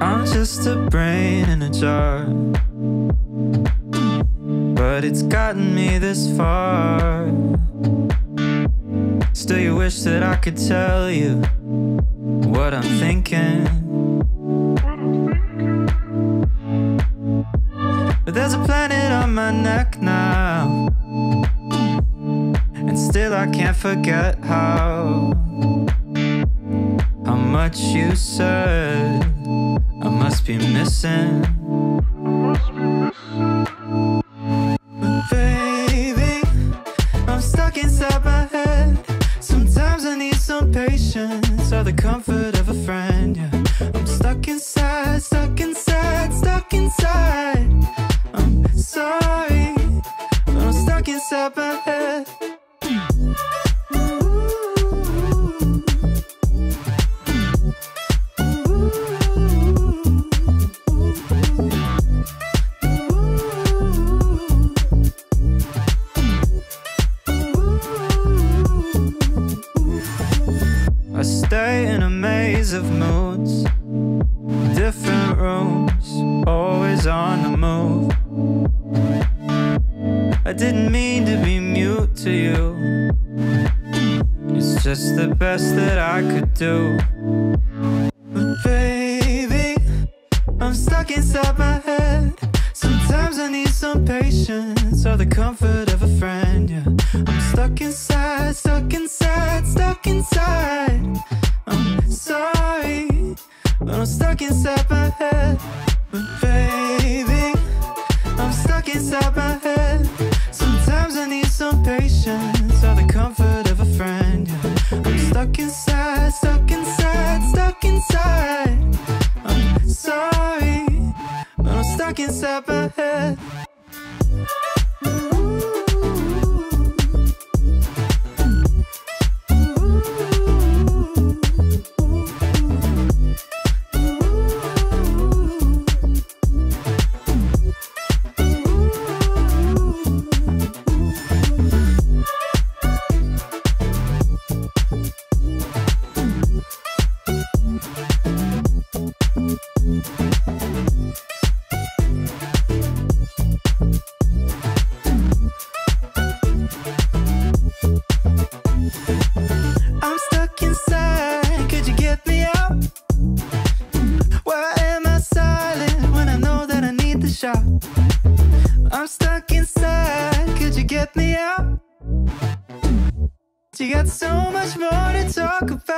I'm just a brain in a jar. But it's gotten me this far. Still, you wish that I could tell you what I'm thinking. But there's a planet on my neck now. And still, I can't forget how. Much you said I must be missing. Baby, I'm stuck inside my head. Sometimes I need some patience or the comfort of a friend. Yeah, I'm stuck inside, stuck inside, stuck inside. I'm sorry, but I'm stuck inside my head. Of moods, different rooms, always on the move. I didn't mean to be mute to you. It's just the best that I could do. But baby, I'm stuck inside my head. Sometimes I need some patience or the comfort of a friend. Yeah, I'm stuck inside, stuck inside, stuck inside. I'm sorry, but I'm stuck inside my head. But baby, I'm stuck inside my head. Sometimes I need some patience or the comfort of a friend. I'm stuck inside, stuck inside, stuck inside. I'm sorry, but I'm stuck inside my head. I'm stuck inside. Could you get me out? You got so much more to talk about.